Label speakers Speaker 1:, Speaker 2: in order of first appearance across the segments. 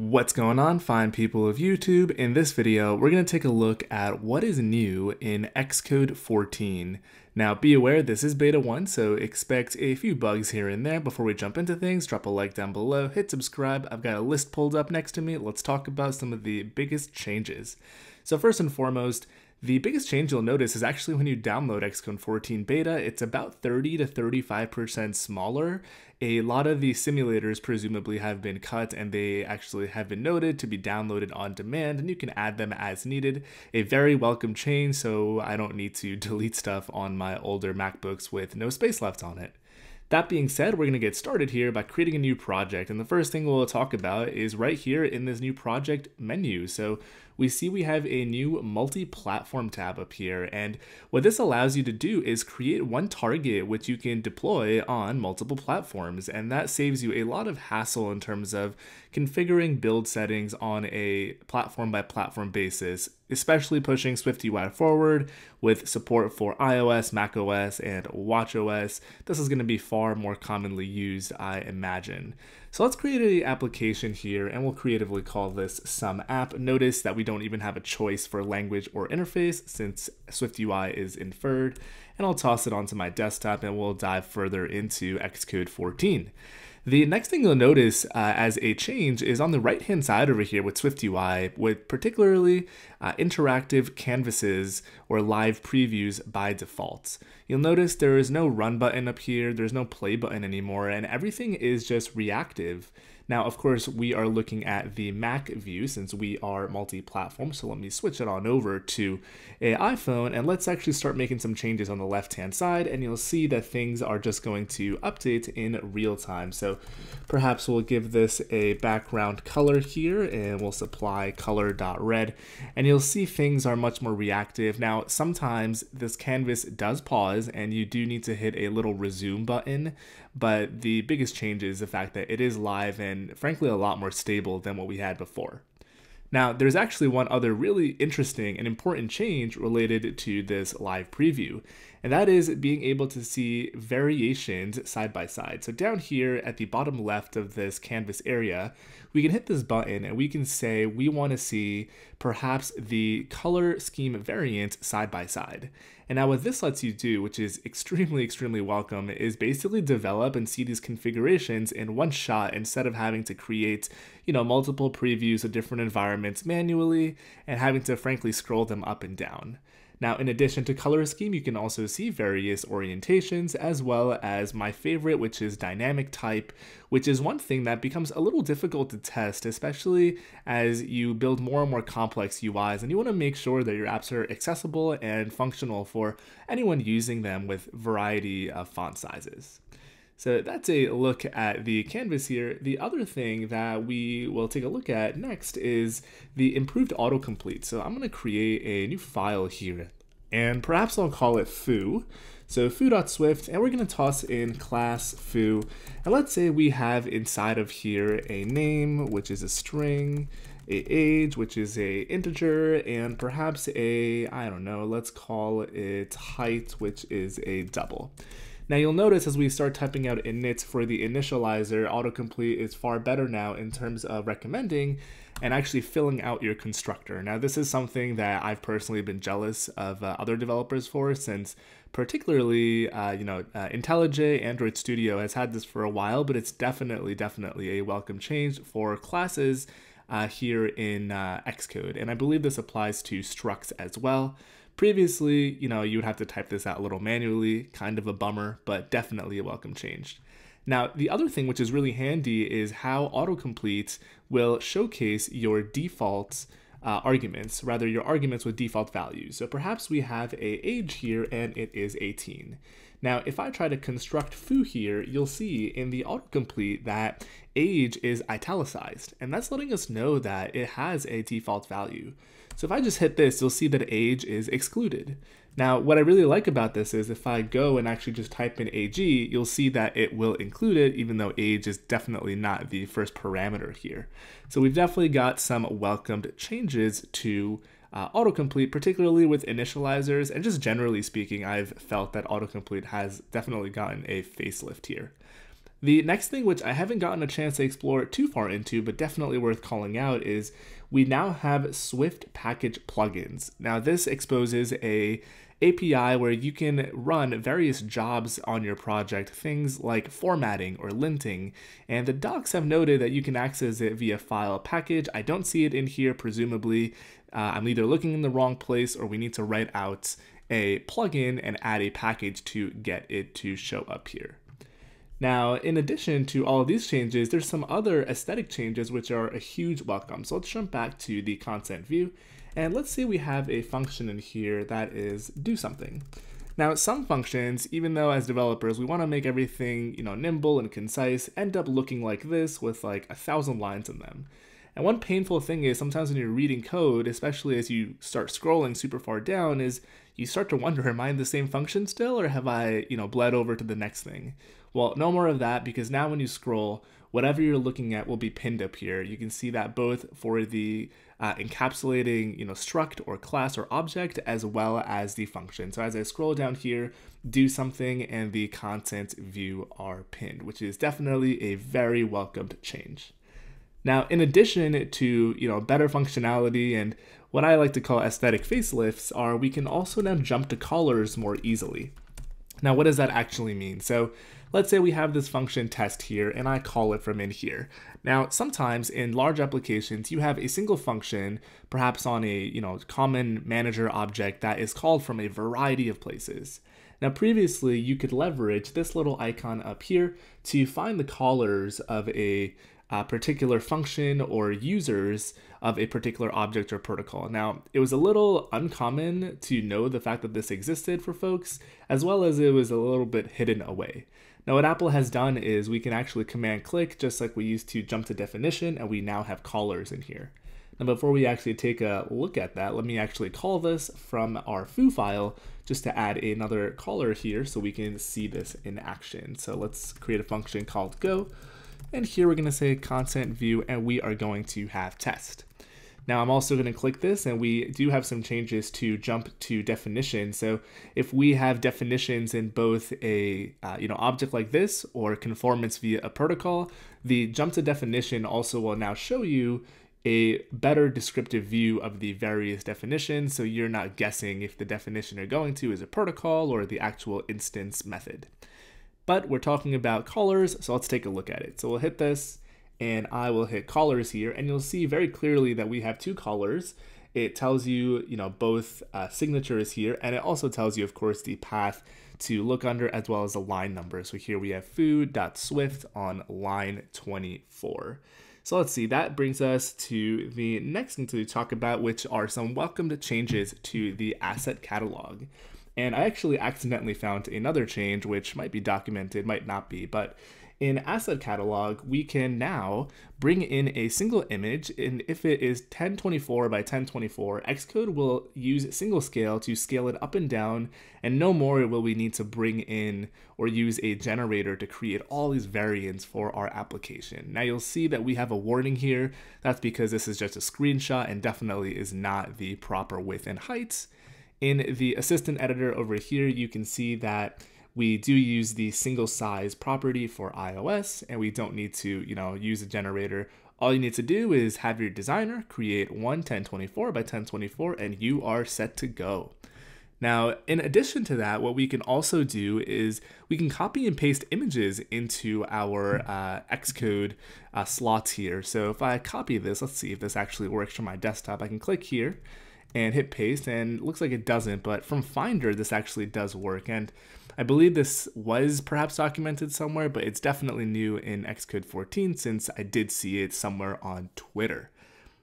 Speaker 1: What's going on, fine people of YouTube? In this video, we're going to take a look at what is new in Xcode 14. Now, be aware this is beta 1, so expect a few bugs here and there. Before we jump into things, drop a like down below, hit subscribe. I've got a list pulled up next to me. Let's talk about some of the biggest changes. So first and foremost, the biggest change you'll notice is actually when you download Xcode 14 beta, it's about 30 to 35% smaller. A lot of the simulators presumably have been cut and they actually have been noted to be downloaded on demand and you can add them as needed. A very welcome change so I don't need to delete stuff on my older MacBooks with no space left on it. That being said, we're going to get started here by creating a new project. And the first thing we'll talk about is right here in this new project menu. So we see we have a new multi-platform tab up here. And what this allows you to do is create one target which you can deploy on multiple platforms. And that saves you a lot of hassle in terms of configuring build settings on a platform by platform basis, especially pushing SwiftUI forward with support for iOS, macOS, and watchOS. This is going to be far more commonly used, I imagine. So let's create an application here and we'll creatively call this some app. Notice that we don't even have a choice for language or interface since SwiftUI is inferred. And I'll toss it onto my desktop and we'll dive further into Xcode 14. The next thing you'll notice uh, as a change is on the right hand side over here with SwiftUI, with particularly uh, interactive canvases or live previews by default. You'll notice there is no run button up here, there's no play button anymore, and everything is just reactive. Now, of course, we are looking at the Mac view since we are multi-platform. So let me switch it on over to a iPhone and let's actually start making some changes on the left-hand side and you'll see that things are just going to update in real time. So perhaps we'll give this a background color here and we'll supply color.red and you'll see things are much more reactive. Now, sometimes this canvas does pause and you do need to hit a little resume button, but the biggest change is the fact that it is live and frankly a lot more stable than what we had before. Now, there's actually one other really interesting and important change related to this live preview, and that is being able to see variations side by side. So down here at the bottom left of this canvas area, we can hit this button and we can say we want to see perhaps the color scheme variant side by side. And now what this lets you do, which is extremely, extremely welcome, is basically develop and see these configurations in one shot instead of having to create, you know, multiple previews of different environments manually and having to frankly scroll them up and down. Now, in addition to color scheme, you can also see various orientations as well as my favorite, which is dynamic type, which is one thing that becomes a little difficult to test, especially as you build more and more complex UIs and you want to make sure that your apps are accessible and functional for anyone using them with variety of font sizes. So that's a look at the canvas here. The other thing that we will take a look at next is the improved autocomplete. So I'm going to create a new file here and perhaps I'll call it foo. So foo.swift, and we're going to toss in class foo. And let's say we have inside of here a name, which is a string, a age, which is a integer, and perhaps a, I don't know, let's call it height, which is a double. Now you'll notice as we start typing out init for the initializer, autocomplete is far better now in terms of recommending and actually filling out your constructor. Now this is something that I've personally been jealous of uh, other developers for since particularly, uh, you know, uh, IntelliJ Android Studio has had this for a while, but it's definitely, definitely a welcome change for classes uh, here in uh, Xcode. And I believe this applies to structs as well. Previously, you know, you would have to type this out a little manually, kind of a bummer, but definitely a welcome change. Now, the other thing which is really handy is how autocomplete will showcase your default uh, arguments, rather your arguments with default values. So perhaps we have a age here and it is 18. Now, if I try to construct foo here, you'll see in the autocomplete that age is italicized, and that's letting us know that it has a default value. So if I just hit this, you'll see that age is excluded. Now, what I really like about this is if I go and actually just type in AG, you'll see that it will include it, even though age is definitely not the first parameter here. So we've definitely got some welcomed changes to uh, autocomplete, particularly with initializers, and just generally speaking, I've felt that autocomplete has definitely gotten a facelift here. The next thing, which I haven't gotten a chance to explore too far into, but definitely worth calling out, is we now have Swift package plugins. Now, this exposes a API where you can run various jobs on your project, things like formatting or linting, and the docs have noted that you can access it via file package. I don't see it in here, presumably. Uh, I'm either looking in the wrong place or we need to write out a plugin and add a package to get it to show up here. Now, in addition to all of these changes, there's some other aesthetic changes which are a huge welcome. So let's jump back to the content view and let's say we have a function in here that is do something. Now, some functions, even though as developers we want to make everything, you know, nimble and concise, end up looking like this with like a thousand lines in them. And one painful thing is sometimes when you're reading code, especially as you start scrolling super far down, is you start to wonder, am I in the same function still, or have I, you know, bled over to the next thing? Well, no more of that because now when you scroll, whatever you're looking at will be pinned up here. You can see that both for the uh, encapsulating, you know, struct or class or object as well as the function. So as I scroll down here, do something and the content view are pinned, which is definitely a very welcomed change. Now, in addition to, you know, better functionality and what I like to call aesthetic facelifts are we can also now jump to callers more easily. Now, what does that actually mean? So let's say we have this function test here and I call it from in here. Now, sometimes in large applications, you have a single function, perhaps on a you know common manager object that is called from a variety of places. Now, previously, you could leverage this little icon up here to find the callers of a a particular function or users of a particular object or protocol. Now, it was a little uncommon to know the fact that this existed for folks, as well as it was a little bit hidden away. Now, what Apple has done is we can actually command click just like we used to jump to definition, and we now have callers in here. Now, before we actually take a look at that, let me actually call this from our foo file just to add another caller here so we can see this in action. So let's create a function called go and here we're gonna say content view and we are going to have test. Now I'm also gonna click this and we do have some changes to jump to definition. So if we have definitions in both a uh, you know object like this or conformance via a protocol, the jump to definition also will now show you a better descriptive view of the various definitions so you're not guessing if the definition you're going to is a protocol or the actual instance method but we're talking about callers, so let's take a look at it. So we'll hit this and I will hit callers here and you'll see very clearly that we have two callers. It tells you, you know, both uh, signatures here and it also tells you, of course, the path to look under as well as the line number. So here we have foo.swift on line 24. So let's see, that brings us to the next thing to talk about, which are some welcomed changes to the asset catalog. And I actually accidentally found another change, which might be documented, might not be, but in Asset Catalog, we can now bring in a single image, and if it is 1024 by 1024, Xcode will use single scale to scale it up and down, and no more will we need to bring in or use a generator to create all these variants for our application. Now you'll see that we have a warning here. That's because this is just a screenshot and definitely is not the proper width and height. In the assistant editor over here, you can see that we do use the single size property for iOS and we don't need to, you know, use a generator. All you need to do is have your designer create one 1024 by 1024 and you are set to go. Now, in addition to that, what we can also do is we can copy and paste images into our uh, Xcode uh, slots here. So if I copy this, let's see if this actually works for my desktop. I can click here and hit paste and looks like it doesn't, but from Finder, this actually does work. And I believe this was perhaps documented somewhere, but it's definitely new in Xcode 14 since I did see it somewhere on Twitter.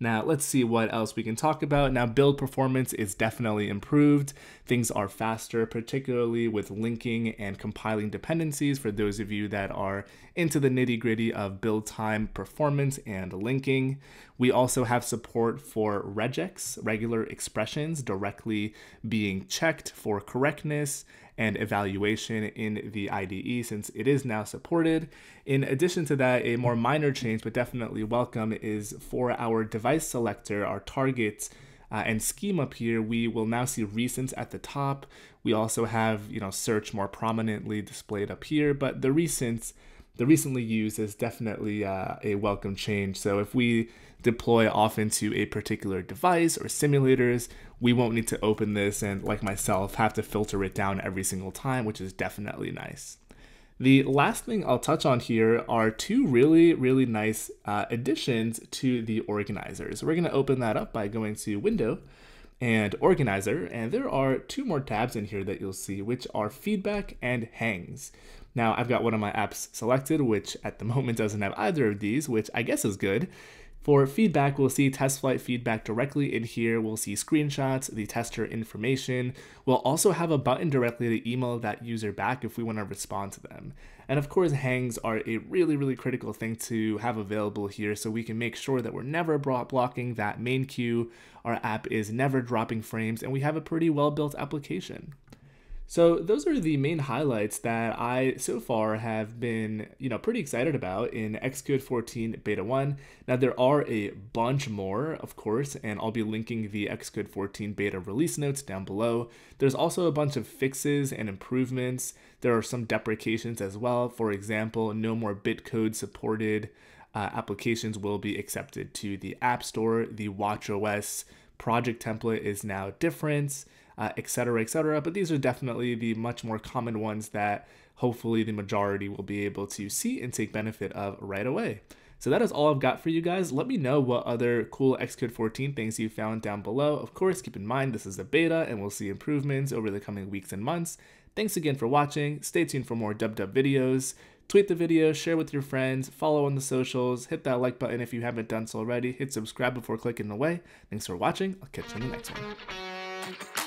Speaker 1: Now, let's see what else we can talk about. Now, build performance is definitely improved. Things are faster, particularly with linking and compiling dependencies for those of you that are into the nitty gritty of build time, performance, and linking. We also have support for regex, regular expressions, directly being checked for correctness and evaluation in the IDE since it is now supported. In addition to that, a more minor change, but definitely welcome, is for our device selector, our target uh, and scheme up here, we will now see recents at the top. We also have, you know, search more prominently displayed up here, but the recents the recently used is definitely uh, a welcome change. So if we deploy off into a particular device or simulators, we won't need to open this and, like myself, have to filter it down every single time, which is definitely nice. The last thing I'll touch on here are two really, really nice uh, additions to the organizers. We're going to open that up by going to Window and Organizer, and there are two more tabs in here that you'll see, which are Feedback and Hangs. Now, I've got one of my apps selected, which at the moment doesn't have either of these, which I guess is good. For feedback, we'll see test flight feedback directly in here. We'll see screenshots, the tester information. We'll also have a button directly to email that user back if we want to respond to them. And of course, hangs are a really, really critical thing to have available here so we can make sure that we're never blocking that main queue, our app is never dropping frames, and we have a pretty well built application. So those are the main highlights that I so far have been, you know, pretty excited about in Xcode 14 Beta 1. Now there are a bunch more, of course, and I'll be linking the Xcode 14 beta release notes down below. There's also a bunch of fixes and improvements. There are some deprecations as well. For example, no more bitcode supported uh, applications will be accepted to the App Store. The WatchOS project template is now different etc., uh, etc. Et but these are definitely the much more common ones that hopefully the majority will be able to see and take benefit of right away. So that is all I've got for you guys. Let me know what other cool Xcode 14 things you found down below. Of course, keep in mind this is a beta and we'll see improvements over the coming weeks and months. Thanks again for watching. Stay tuned for more dub dub videos. Tweet the video, share with your friends, follow on the socials, hit that like button if you haven't done so already, hit subscribe before clicking away. Thanks for watching. I'll catch you in the next one.